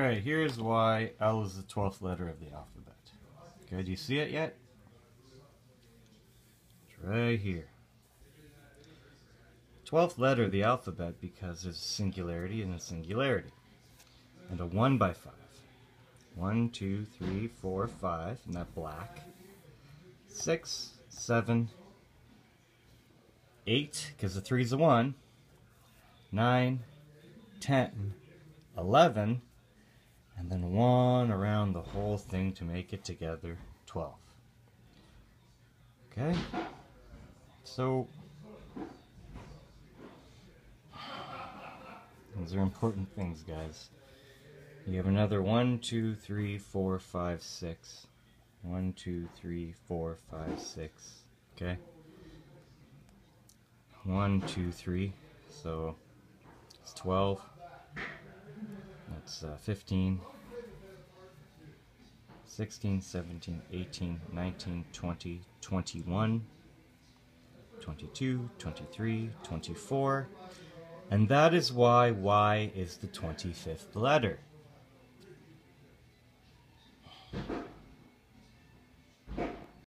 Alright, here's why L is the 12th letter of the alphabet. Okay, do you see it yet? It's right here. 12th letter of the alphabet because there's a singularity and a singularity. And a 1 by 5. 1, 2, 3, 4, 5 in that black. 6, 7, 8, because the 3 is a 1. 9, 10, 11, and then 1 around the whole thing to make it together 12. Okay? So, these are important things, guys. You have another 1, 2, 3, 4, 5, 6. 1, 2, 3, 4, 5, 6. Okay? One, two, three. So, it's 12. Uh, 15. 16, 17, 18, 19, 20, 21, 22, 23, 24. And that is why Y is the 25th letter.